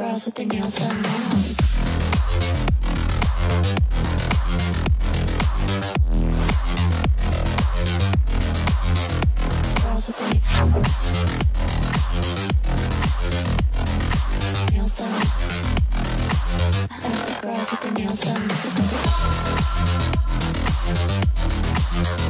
girls with their nails done now. Girls with their nails done. I girls with their nails done.